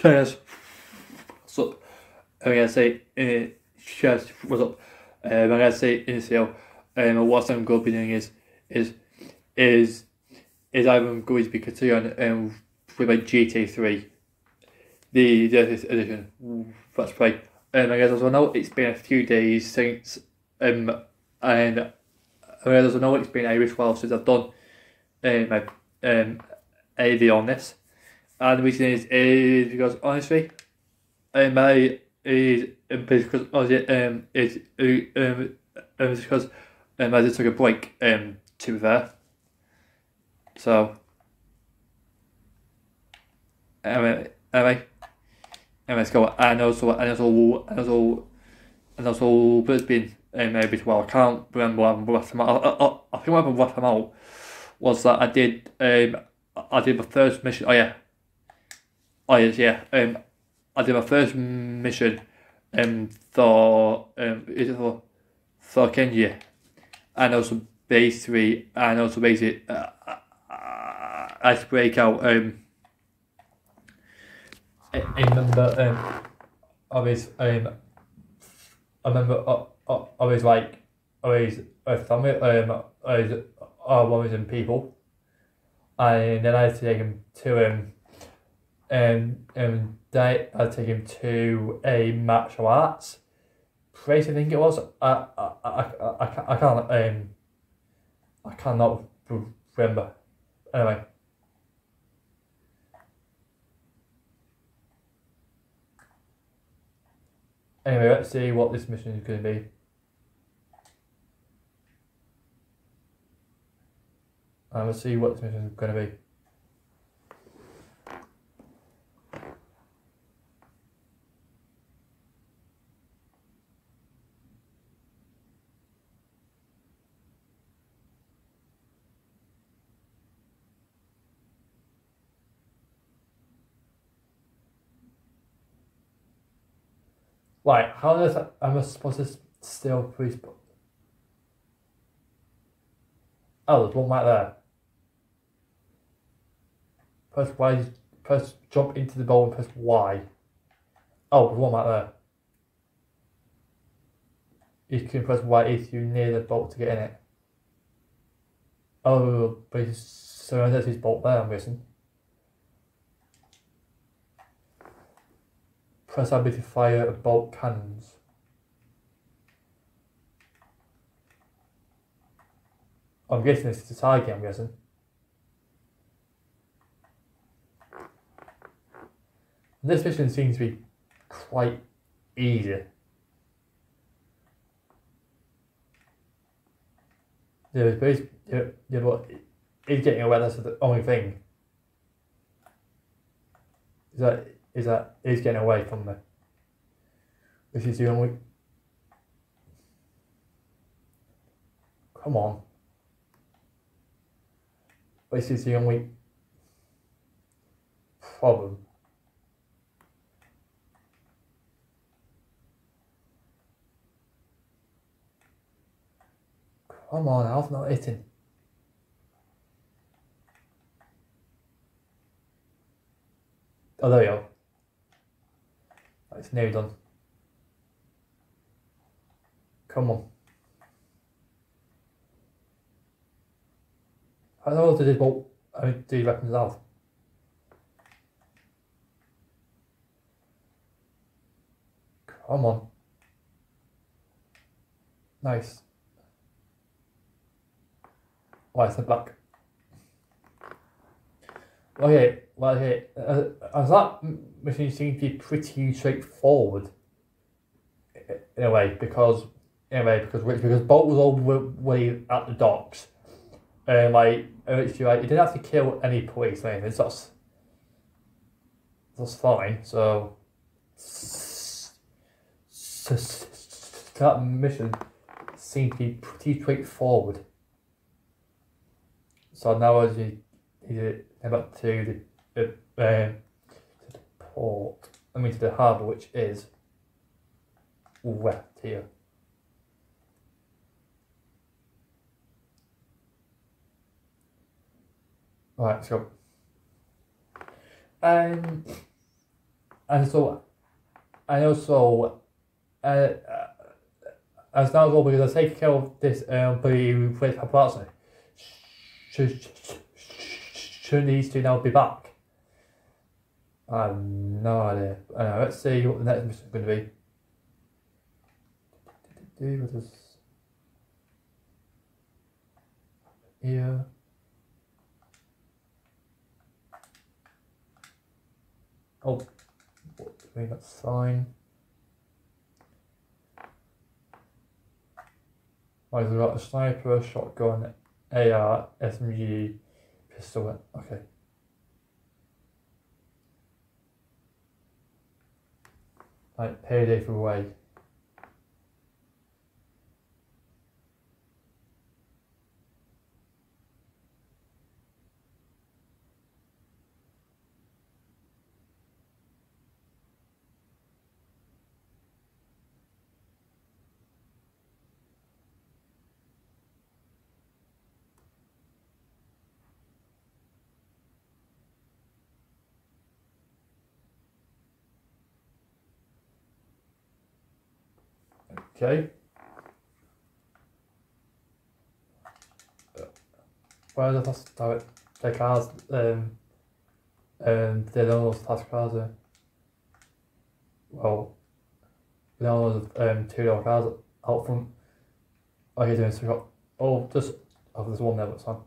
Cheers. What's up? I'm gonna say uh, cheers. What's up? Um, I'm gonna say in the um, what I'm going to be doing is is is is I'm going to be continuing um with my GTA Three, the the edition. Let's play. Um, I guess as I know it's been a few days since um and I guess as I know it's been a while since I've done um my um a on this. And the reason is, is because honestly, um, my is um, because obviously um is um, um because um I just took a break um to be there. So anyway, anyway, anyway, let's go. And also, and also, and also, and also, it's been um, a bit well. I can't remember what happened last time. I, I, I, I think what happened last time out was that I did um I did my first mission. Oh yeah. Oh yes, yeah. Um, I did my first mission. Um, for um, is it for for Kenji, and also base three, and also basically uh, uh, as breakout. Um, I, I remember um, always um, I remember uh, uh, always like always a family um always uh, always in people and then I had to take him to him um, um, and had to take him to a martial arts. Place I think it was I I, I, I, I can't um, I cannot remember. Anyway. Anyway let's see what this mission is going to be. And we'll see what this mission is going to be. Right, how does am I supposed to steal police book? Oh, there's one right there. Press Y, press jump into the bowl and press Y. Oh, there's one right there. You can press Y if you're near the bolt to get in it. Oh, but he's, so his bolt there, I'm guessing. Press R to fire bolt cannons. I'm guessing this is a target, I'm guessing. This mission seems to be quite easy. Yeah, but yeah, yeah, but he's getting away, that's the only thing. Is that, is that he's getting away from me. This is the only... Come on. This is the only problem. Come on, I've not hitting. Oh, there we go. It's nearly done. Come on. Know what to do, but I mean, do you weapons out. Come on. Nice. Why is it black? Oh, okay, well, okay, uh, as that mission seems to be pretty straightforward in a way because anyway because because Bolt was all the way at the docks and like it's like you didn't have to kill any police or anything. That's that's fine. So, so, so that mission seemed to be pretty straightforward. So now as you you to the uh, to the port, I mean to the harbour, which is west here. Right, go. Um, and so, and also, uh, uh, as now well because I take care of this um, bloody with paparazzi. Should, should these two now be back? I have no idea. Anyway, let's see what the next mission is going to be. Do this here. Oh, what, I mean that's fine. Right, we've got a sniper, shotgun, AR, SMG, pistol. Okay. Like payday for Ray. Okay. Where the first start the cars um um they don't know fast cars are well they don't know um two door cars out front. Oh he's doing so got oh just oh there's one there but it's on.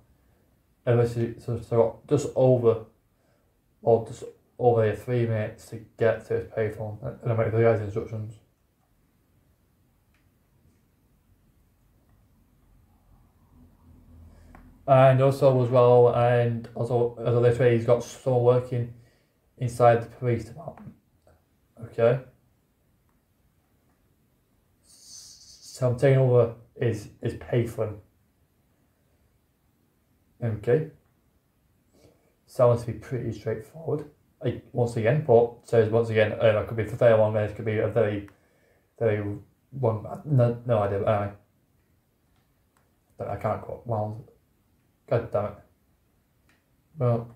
And basically so, so got just over or just over three minutes to get to his payphone and I make the guy's instructions. And also as well, and also as a literally, he's got someone working inside the police department. Okay. So I'm taking over is is him. Okay. Sounds to be pretty straightforward. Like once again, but says once again, um, it could be for very long minutes, it could be a very, very one. No, no idea. Anyway, I can't quote. Well, God damn it. Well,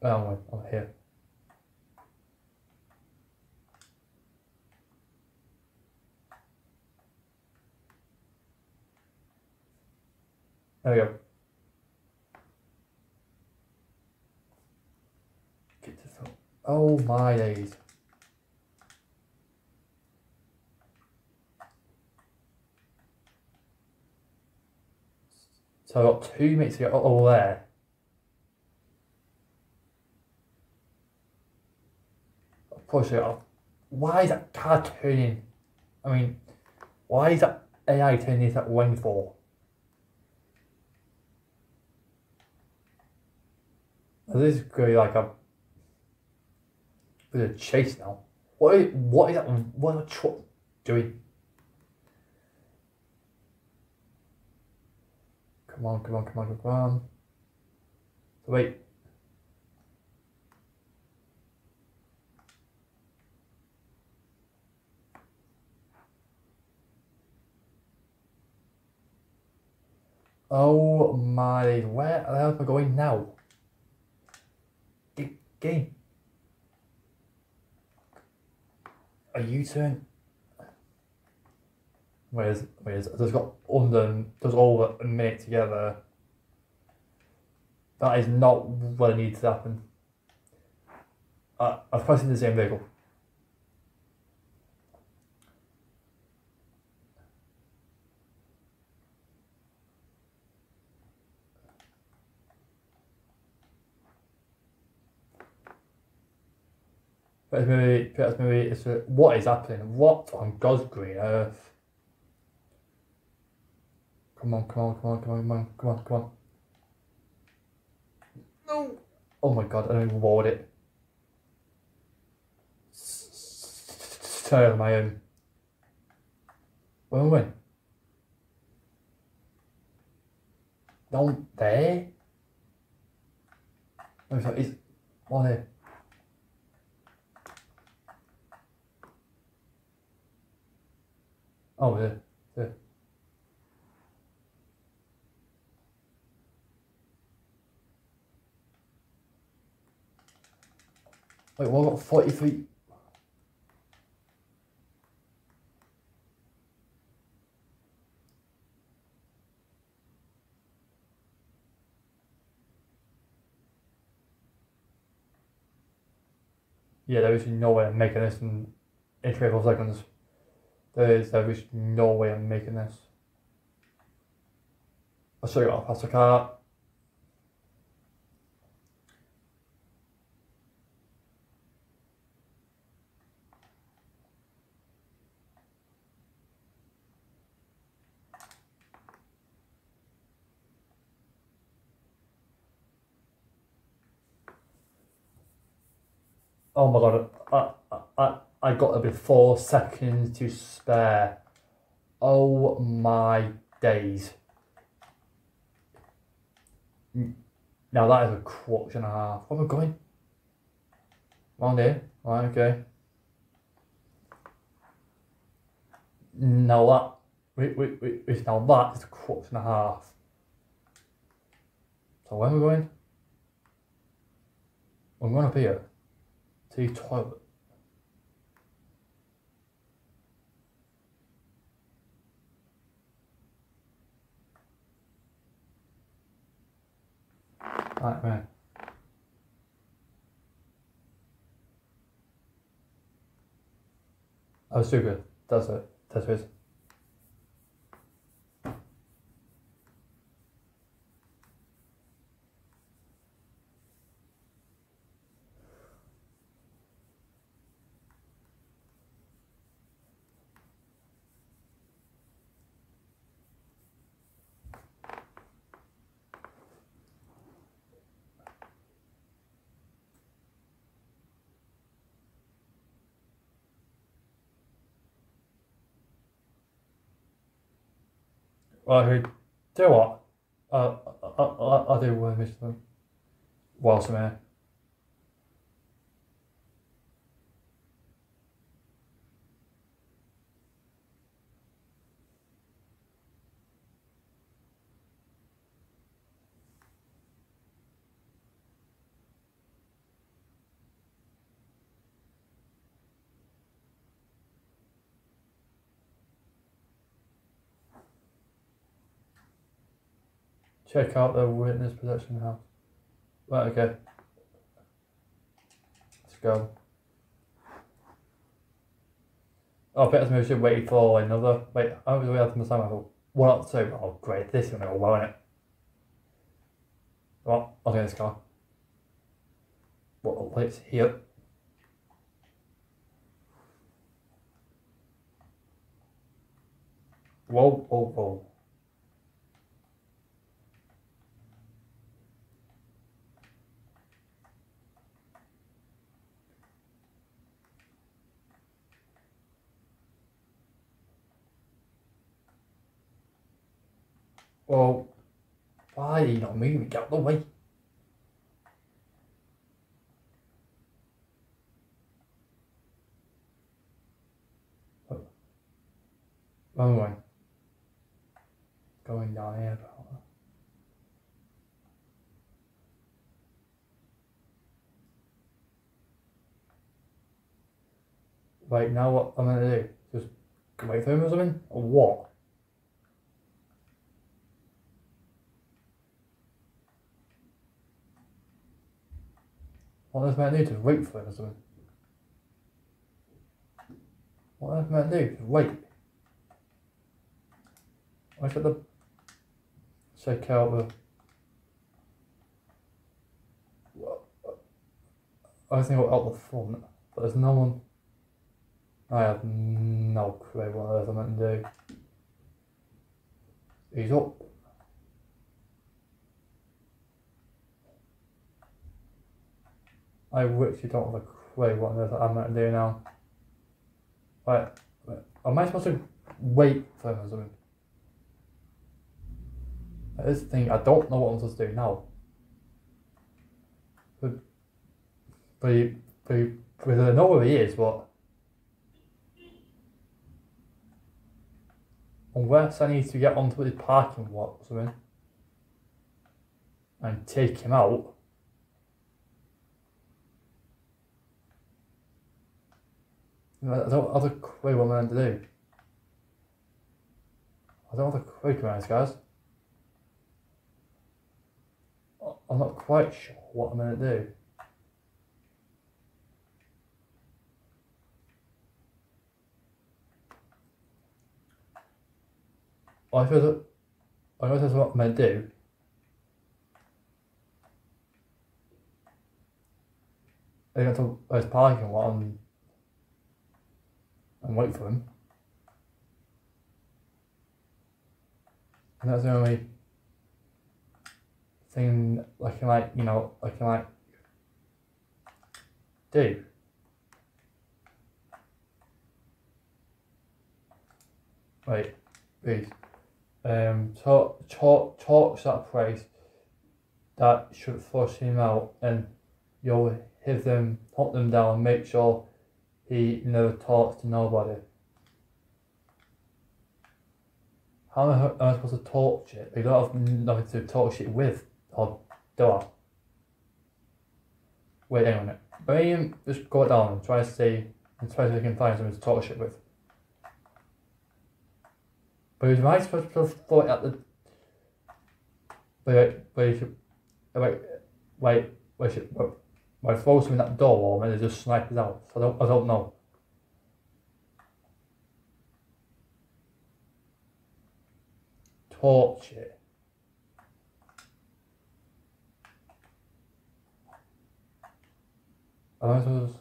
anyway, I'm here. There we go. Get this up. Oh my days. So I've got two mates to get all there. Push it off. Why is that car turning? I mean, why is that AI turning this at one for? This is going like a bit of chase now. What is, what is that? What are the truck doing? Come on, come on, come on, come on. So wait. Oh my, where the hell am I going now? Game. A U-turn. Whereas, whereas there's got under, there's all a minute together. That is not what needs to happen. Uh, I've the same vehicle. But maybe, maybe it's what is happening? What on God's green earth? Come on, come on, come on, come on, come on, come on, come on. No! Oh my god, I don't even ward it. Turn on my own. Where am I? Down there? No, sorry, it's one here. Oh, yeah, yeah. Wait, well, I've got 40 feet. Yeah, there is no way I'm making this in, in 24 seconds. There is, there is no way I'm making this. I'll show you how to pass the car. Oh my god, I, I, I got a bit four seconds to spare. Oh my days. Now that is a crutch and a half. Where am I going? Round here? Right, okay. Now that, wait, wait, wait, wait, now that is a crutch and a half. So where am I going? I'm going up here to the toilet. Right, right. Oh, super. That's it. Right, do what? I, I, I do to miss them whilst I'm here. Check out the witness protection house. Right, okay. Let's go. Oh, Peter's we should wait for another. Wait, I was we for to time? I thought, up two. Oh, great. This is going to go well, isn't it? Well, okay, let's go. What lights here? Whoa, whoa, whoa. Well, why are you not moving? Get out the way. Wrong way. Going down here. Right, now what I'm going to do? Just wait for him or something? Or what? What does man do? Just wait for it or something? What does man do? Just wait. I should the check out the I think I'll out the front, but there's no one. I have no clue what earth I'm meant to do. He's up. I literally don't have a clue what I'm meant to do now. Right, am I supposed to wait for him or something? This thing, I don't know what I'm supposed to do now. But, but, but, but I know where he is, but unless I need to get onto the parking lot or something and take him out. I don't all, that's what I'm going to do. I don't want the quick rounds, guys. I'm not quite sure what I'm going to do. I feel that I know that's what I'm going to do. I don't know it's parking what I'm and wait for them. And that's the only thing I can like, you know, I can like do. Wait, please. Um, talk, talk, talks that price that should force him out, and you'll hit them, hunt them down, make sure he never talks to nobody. How am I, am I supposed to talk shit? Because I have nothing to talk shit with. Or do I? Wait, hang on a minute. Let me just go down and try to see and try to can find someone to talk shit with. But am I supposed to float at the wait wait wait wait wait wait, wait, wait, wait. But if those in that door, maybe they're just snipers out. I don't, I don't know. Torch it. Are those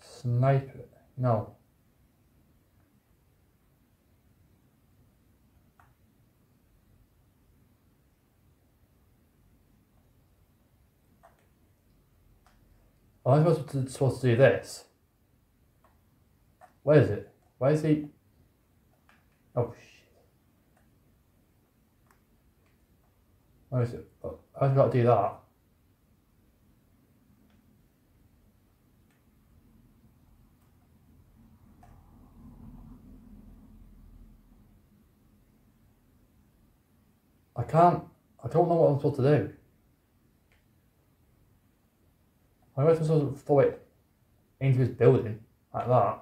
sniper? No. Am I supposed to, supposed to do this? Where is it? Why is he? Oh shit! Where is it? Oh, I've got to do that. I can't. I don't know what I'm supposed to do. I was supposed to throw it into his building like that.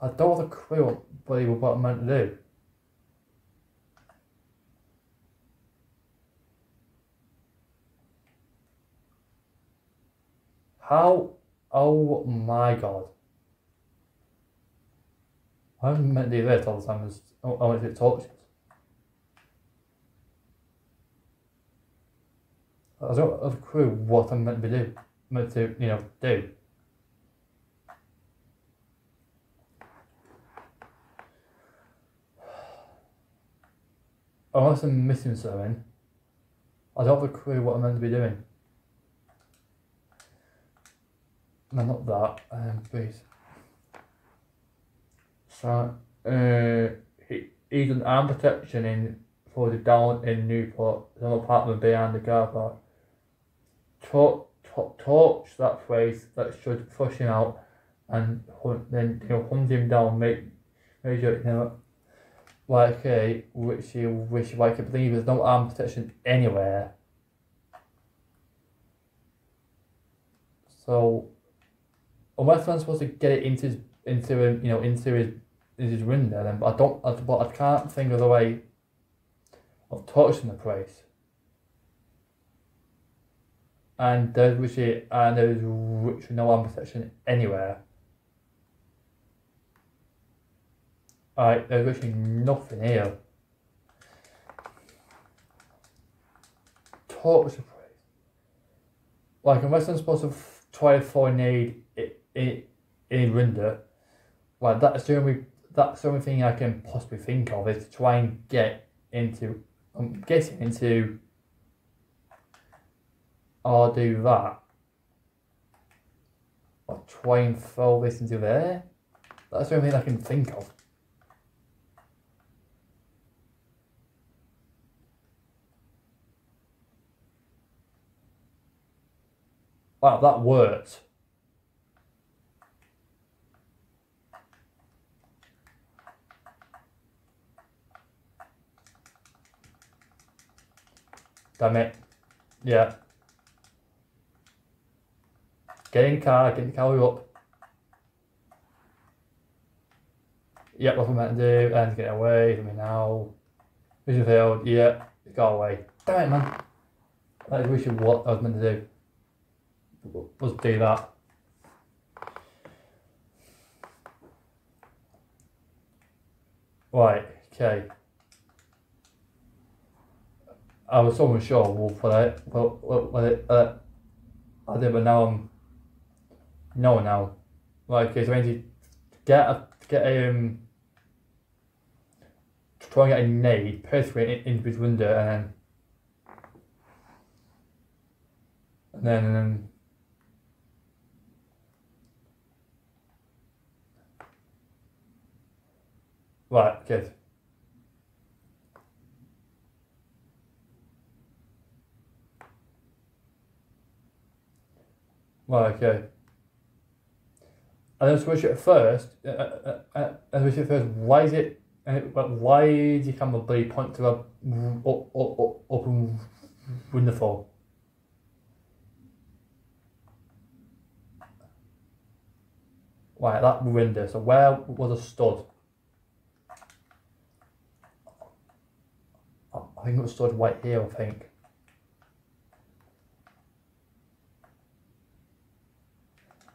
I don't have a clue what, what I'm meant to do. How? Oh my god. I'm meant to do this all the time. Oh, I want to talk I don't have a clue what I'm meant to be do, meant to, you know, do. Unless I'm missing something, I don't have a clue what I'm meant to be doing. No, not that. Um, please. So, uh, he, he's an arm protection in for the down in Newport, an apartment behind the car park talk, talk, torch that phrase that should push him out and hunt, then you know hunt him down, make sure you know like a which you wish like I believe there's no arm protection anywhere. So unless I'm supposed to get it into his into him, you know, into his into his window then but I don't I, but I can't think of the way of torching the place and there was it, and there was no arm protection anywhere. Alright, there's literally nothing here. Talk surprise. Like, unless I'm supposed to try to find a in in window, like that's the only that's the only thing I can possibly think of is to try and get into um, I'm guessing into I'll do that. I'll try and this into there. That's the only thing I can think of. Wow, that worked. Damn it. Yeah. Get in car, get the car up. Yep, what I'm meant to do, and get away from me now. Vision failed, yeah, go away. Damn it, man. That is wish what I was meant to do. Let's do that. Right, okay. I was so unsure what I what what, what it, uh, I did, but now I'm no now. Right, okay, so to get a get a um try and get a nade, perforate it into his window, and then and then then. Right, good. Right, okay. And then switch it first. Uh, uh, uh, and switch it first. Why is it? And why did you come a bloody point to a up, up, up, open window for? Right, that window. So where was a stud? I think it was stood right here, I think.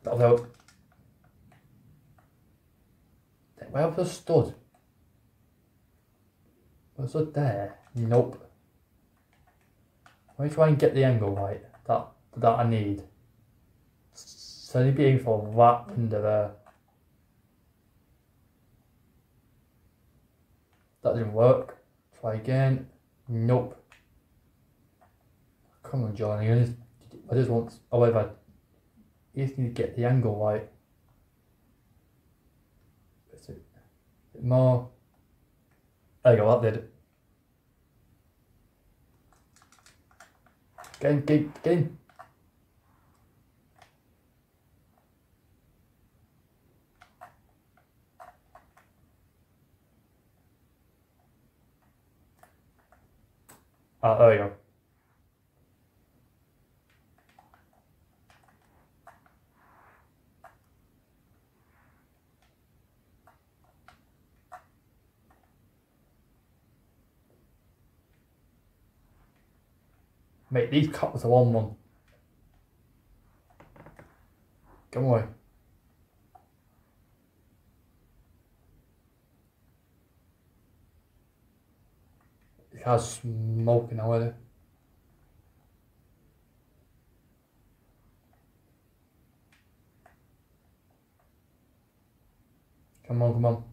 Although, the stud? Was it there? Nope. Let me try and get the angle right that that I need. So I need to be aiming for that under there. That didn't work. Try again. Nope. Come on, Johnny. I just, I just want. However, you just need to get the angle right. Is it more? There you go. That did it. Get in, get, get in. Ah, there you go. Mate, these cups are on one. Come away. It has smoking already. Come on, come on.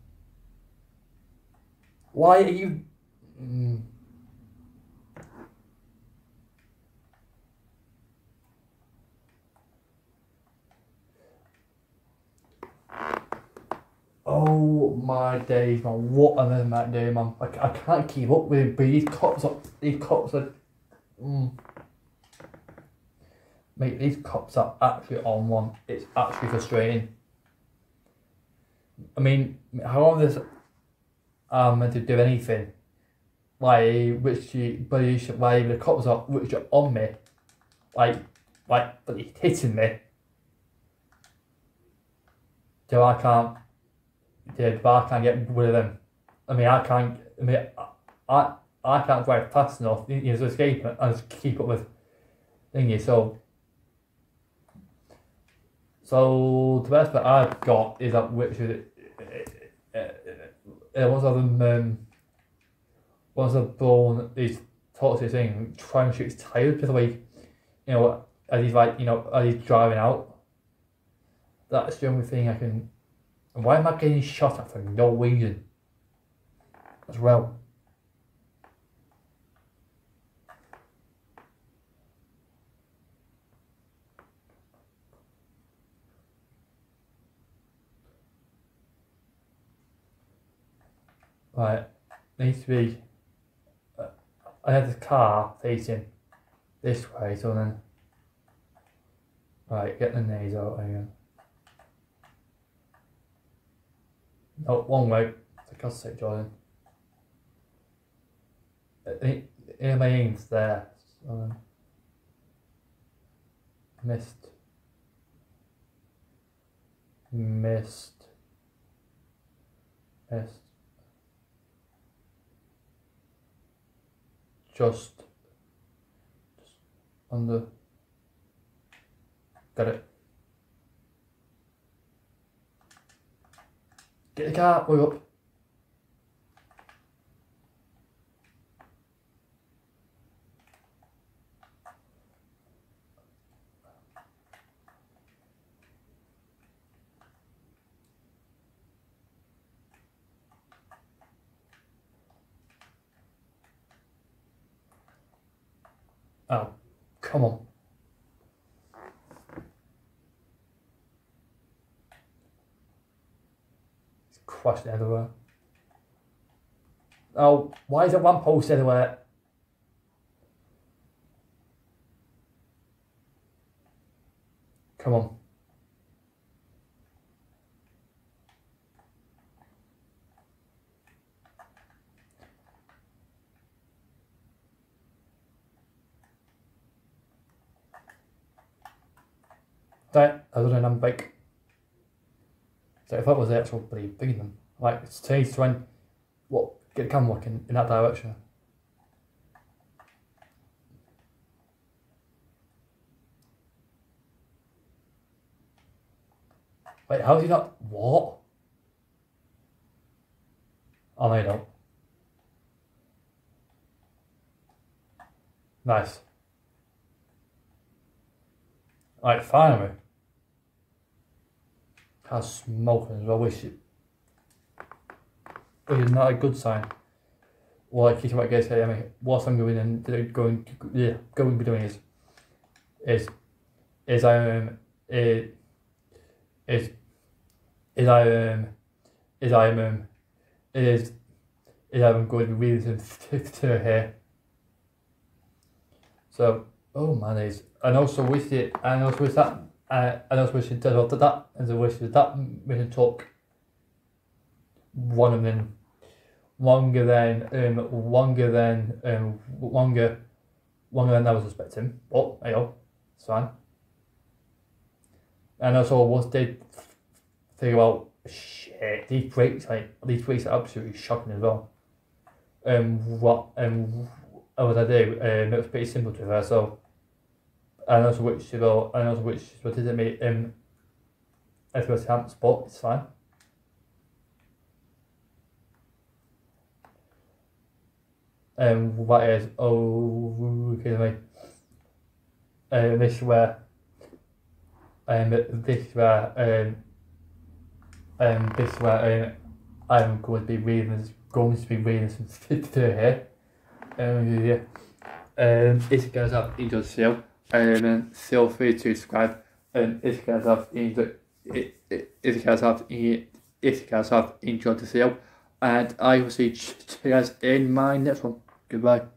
Why are you... Mm. Oh my days, man! What a man that man! I, I can't keep up with him. But these cops are these cops are, mm. mate. These cops are actually on one. It's actually frustrating. I mean, how long is I'm meant to do anything? Why, which you, but you should, why the cops are which are on me, like, like, but he's hitting me. So I can't did, but I can't get rid of them. I mean, I can't. I mean, I I can't drive fast enough, you know, to escape and keep up with thingy. So, so the best that I've got is that which is uh, uh, once I've um once I've blown these toxic thing, trying to shoot his tires because like you know as he's like you know as he's driving out. That's the only thing I can why am I getting shot at for no reason? As well. Right, needs to be. Uh, I have the car facing this way, so then. Right, get the knees out again. No, one way. For God's sake, Jordan. Uh, My aim's there. So, missed. Missed. Missed. Just. Just under. Got it. Get the car, move up. Oh, come on. Crushed everywhere. Oh, why is it one post everywhere? Come on. That other than I'm big. So if that was the actual bloody big them, like it's to when what get the camera working in that direction. Wait, how he not what? Oh no you don't. Nice. Alright, finally. How's smoking as well, which which is not a good sign. Well, like what guys say, I mean, what I'm going and going, yeah, going to be doing is, is, is I um, is, is, is I um, is I um, is, is I'm going to be reading to, to here. So, oh man, is and also with it, and also with that uh, and also wish did after that, and the wish that we can talk one of them longer than um longer than um longer longer than I was expecting. But hey, oh, it's fine. And I also what did think about shit these breaks like these breaks are absolutely shocking as well. Um what um what I do um it was pretty simple to her so and also which you will and also which did it make um everybody camp spot it's fine. Um what is oh okay me. Um this is where um this is where um um this is where um I'm going to be reading going to be reading some through here. Um yeah. Um if goes up enjoyed the show um, feel free to subscribe. And if you guys have enjoyed, if you if you guys have enjoyed the video, and I will see you guys in my next one. Goodbye.